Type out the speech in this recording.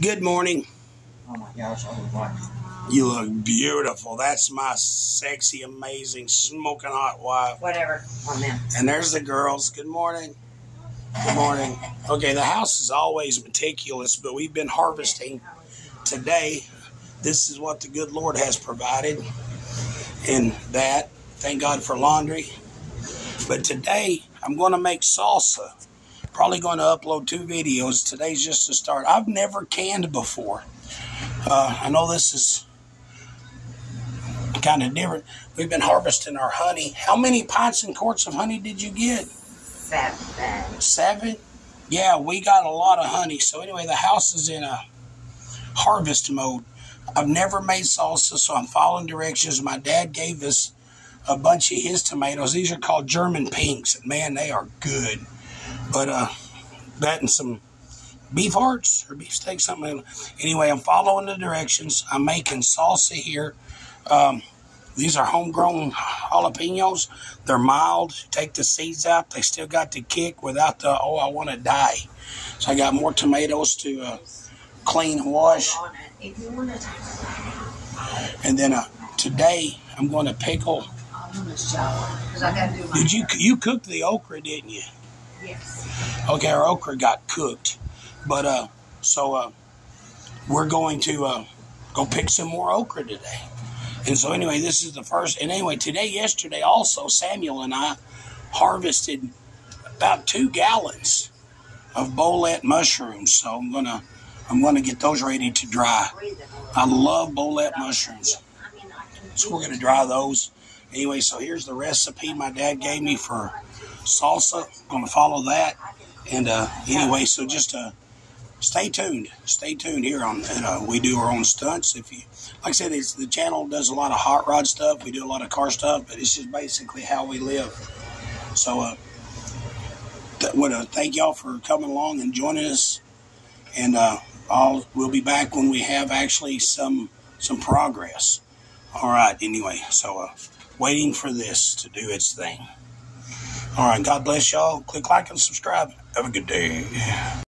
Good morning. Oh my gosh, I was like, You look beautiful. That's my sexy, amazing, smoking hot wife. Whatever oh, on them. And there's the girls. Good morning. Good morning. Okay, the house is always meticulous, but we've been harvesting today. This is what the good Lord has provided. And that, thank God for laundry. But today, I'm going to make salsa. Probably going to upload two videos. Today's just a start. I've never canned before. Uh, I know this is kind of different. We've been harvesting our honey. How many pints and quarts of honey did you get? Seven. Seven? Yeah, we got a lot of honey. So anyway, the house is in a harvest mode. I've never made salsa, so I'm following directions. My dad gave us a bunch of his tomatoes. These are called German pinks. And man, they are good. But uh that and some beef hearts or beef steak, something. Anyway, I'm following the directions. I'm making salsa here. Um, these are homegrown jalapenos. They're mild. Take the seeds out. They still got the kick without the, oh, I want to die. So I got more tomatoes to uh, clean and wash. On it. If you want to talk And then uh, today I'm going to pickle. I'm going to shower. Because I got to do my Did you you cooked the okra, didn't you? Yes. Okay, our okra got cooked, but uh, so uh, we're going to uh, go pick some more okra today. And so anyway, this is the first. And anyway, today, yesterday, also Samuel and I harvested about two gallons of bolete mushrooms. So I'm gonna I'm gonna get those ready to dry. I love bolete mushrooms. So we're gonna dry those. Anyway, so here's the recipe my dad gave me for salsa. gonna follow that. And uh, anyway, so just uh, stay tuned. Stay tuned here on. Uh, we do our own stunts. If you, like I said, it's, the channel does a lot of hot rod stuff. We do a lot of car stuff, but it's just basically how we live. So, uh, th- to thank y'all for coming along and joining us. And uh, I'll we'll be back when we have actually some some progress. All right. Anyway, so uh, waiting for this to do its thing. All right. God bless y'all. Click like and subscribe. Have a good day.